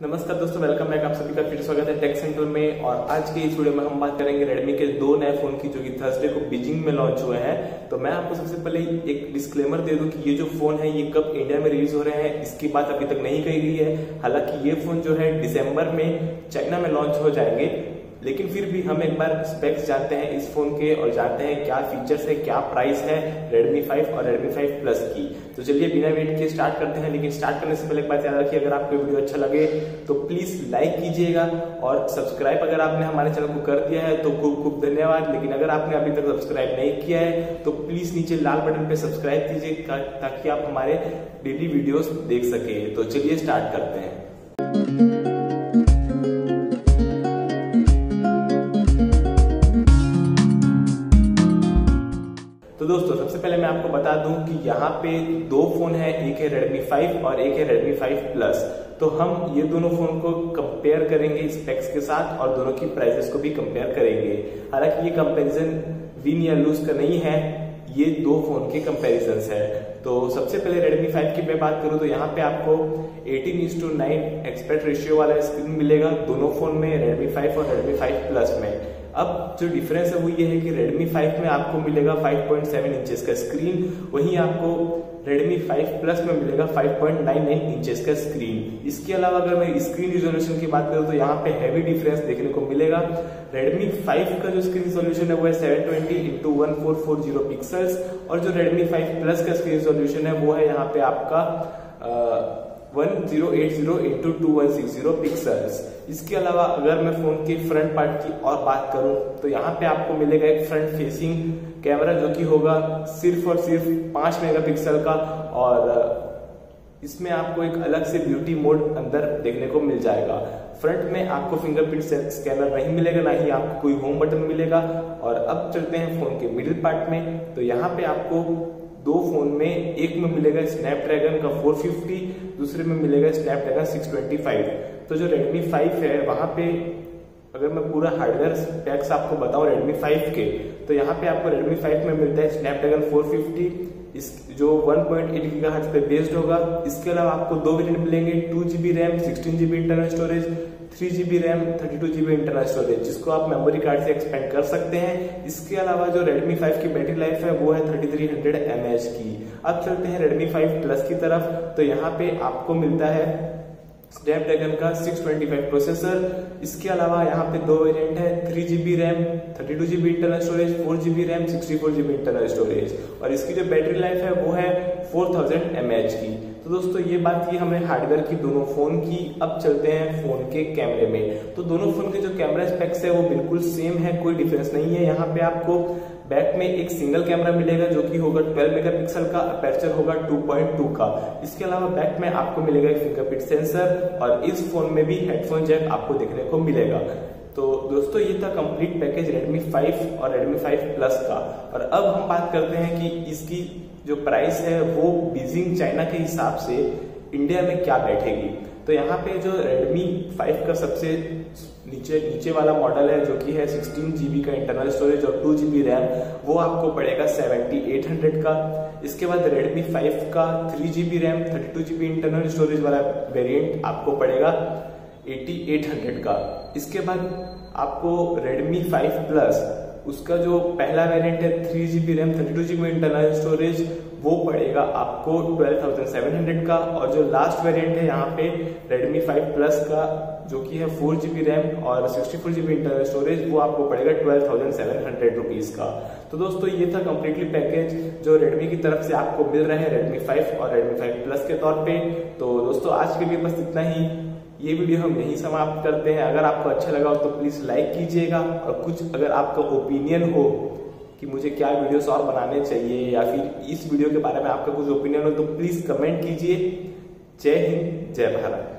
नमस्कार दोस्तों welcome back आप सभी का फिर स्वागत है टेक सेंटर में। और आज के इस वीडियो में हम बात करेंगे रेडमी के दो नए फ़ोन की, जो कि थर्सडे को बीजिंग में लॉन्च हुए हैं। तो मैं आपको सबसे पहले एक डिस्क्लेमर दे दूँ कि ये जो फ़ोन है, ये कब इंडिया में रिलीज़ हो रहे हैं, इसकी बात अभी तक नहीं कही गई है। हालाँकि ये फ़ोन जो है डिसम्बर में चाइना में लॉन्च हो जाएँगे। लेकिन फिर भी हम एक बार स्पेक्स जानते हैं इस फ़ोन के और जानते हैं क्या फीचर्स है, क्या प्राइस है Redmi 5 और Redmi 5 Plus की। तो चलिए बिना वेट के स्टार्ट करते हैं, लेकिन स्टार्ट करने से पहले एक बात याद रखिए, अगर आपको वीडियो अच्छा लगे तो प्लीज़ लाइक कीजिएगा और सब्सक्राइब अगर आपने हमारे चैनल को कर दिया है तो खूब खूब धन्यवाद। लेकिन अगर आपने अभी तक सब्सक्राइब नहीं किया है तो प्लीज़ नीचे लाल बटन पे सब्सक्राइब कीजिए ताकि आप हमारे डेली वीडियोस देख सके। तो चलिए स्टार्ट करते हैं। दोस्तों, सबसे पहले मैं आपको बता दूँ कि यहाँ पे दो फ़ोन है, एक है Redmi 5 और एक है Redmi 5 Plus तो हम ये दोनों फ़ोन को कंपेयर करेंगे स्पेक्स के साथ और दोनों की प्राइसेस को भी कंपेयर करेंगे। हालाँकि ये कंपेरिजन विन या लूज का नहीं है, ये दो फ़ोन के कंपेरिजन है। तो सबसे पहले Redmi 5 की मैं बात करूँ तो यहाँ पे आपको 18 is to nine aspect ratio वाला स्क्रीन मिलेगा, दोनों फ़ोन में, Redmi 5 और Redmi 5 Plus में। अब जो डिफरेंस है वो ये है कि Redmi 5 में आपको मिलेगा 5.7 इंचेस का स्क्रीन वहीं आपको Redmi 5 Plus में मिलेगा 5.99 इंचेस का स्क्रीन इसके अलावा अगर मैं स्क्रीन रिजोल्यूशन की बात करूँ तो यहाँ पे हैवी डिफरेंस देखने को मिलेगा। Redmi 5 का जो स्क्रीन रिजोल्यूशन है वो है 720 ट्वेंटी इंटू वन पिक्सल्स और जो Redmi 5 Plus का स्क्रीन रिजोल्यूशन है वो है यहाँ पे आपका आ, 1080 into two one six zero pixels इसके अलावा अगर मैं फ़ोन के फ्रंट पार्ट की और बात करूँ तो यहाँ पे आपको मिलेगा एक फ्रंट फेसिंग कैमरा जो कि होगा सिर्फ़ और सिर्फ़ पाँच मेगापिक्सल का और इसमें आपको एक अलग से ब्यूटी मोड अंदर देखने को मिल जाएगा। फ्रंट में आपको फिंगरप्रिंट स्कैनर नहीं मिलेगा ना ही आपको कोई होम बटन मिलेगा। और अब चलते हैं फ़ोन के मिडिल पार्ट में तो यहाँ पे आपको दो फ़ोन में, एक में मिलेगा स्नैपड्रैगन का 450 दूसरे में मिलेगा स्नैपड्रैगन 625 तो जो Redmi 5 है, वहाँ पे अगर मैं पूरा हार्डवेयर स्पेक्स आपको बताऊँ Redmi 5 के तो यहाँ पे आपको Redmi 5 में मिलता है स्नैपड्रैगन 450 इस, जो 1.8 पॉइंट पे बेस्ड होगा। इसके अलावा आपको दो वेरिएंट मिलेंगे two GB RAM sixteen GB internal storage three GB RAM thirty two GB internal storage जिसको आप मेमोरी कार्ड से एक्सपेंड कर सकते हैं। इसके अलावा जो Redmi 5 की बैटरी लाइफ है, वो है 3300 mAh की। अब चलते हैं Redmi 5 Plus की तरफ़। तो यहाँ पे आपको मिलता है स्नैपड्रैगन का 625 प्रोसेसर इसके अलावा यहाँ पे दो वेरिएंट है three GB RAM thirty two GB internal storage four GB RAM sixty four GB internal storage और इसकी जो बैटरी लाइफ है, वो है फोर थाउज़ेंड एम की। तो दोस्तों, ये बात की हमें हार्डवेयर की दोनों फ़ोन की। अब चलते हैं फ़ोन के कैमरे में। तो दोनों फ़ोन के जो कैमरा स्पेक्स है, वो बिल्कुल सेम है, कोई डिफरेंस नहीं है। यहाँ पे आपको बैक में एक सिंगल कैमरा मिलेगा, जो कि होगा 12 मेगापिक्सल का अपर्चर होगा 2.2 का। इसके अलावा बैक में आपको मिलेगा एक फिंगरप्रिंट सेंसर और इस फ़ोन में भी हेडफोन जैक आपको देखने को मिलेगा। तो दोस्तों, ये था कंप्लीट पैकेज Redmi 5 और Redmi 5 Plus का। और अब हम बात करते हैं कि इसकी जो प्राइस है, वो बीजिंग चाइना के हिसाब से इंडिया में क्या बैठेगी। तो यहाँ पे जो Redmi 5 का सबसे नीचे नीचे वाला मॉडल है, जो कि है सिक्सटीन जीबी का इंटरनल स्टोरेज और टू जीबी रैम वो आपको पड़ेगा सेवेंटी एट हंड्रेड का। इसके बाद Redmi 5 का three GB RAM thirty two GB internal storage वाला वेरिएंट आपको पड़ेगा। एटी एट हंड्रेड का। इसके बाद आपको Redmi 5 Plus उसका जो पहला वेरिएंट है three GB RAM thirty two GB internal storage वो पड़ेगा आपको 12,700 का। और जो लास्ट वेरिएंट है यहाँ पे Redmi 5 Plus का जो कि है फोर जीबी रैम और sixty four GB internal storage वो आपको पड़ेगा twelve thousand seven hundred rupees का। तो दोस्तों ये था कंप्लीटली पैकेज जो रेडमी की तरफ़ से आपको मिल रहे हैं रेडमी फाइव और रेडमी फाइव प्लस के तौर पे। तो दोस्तों आज के लिए बस इतना ही। ये वीडियो हम यहीं समाप्त करते हैं। अगर आपको अच्छा लगा हो तो प्लीज़ लाइक कीजिएगा। और कुछ अगर आपका ओपिनियन हो कि मुझे क्या वीडियोस और बनाने चाहिए या फिर इस वीडियो के बारे में आपका कुछ ओपिनियन हो तो प्लीज़ कमेंट कीजिए। जय हिंद, जय भारत।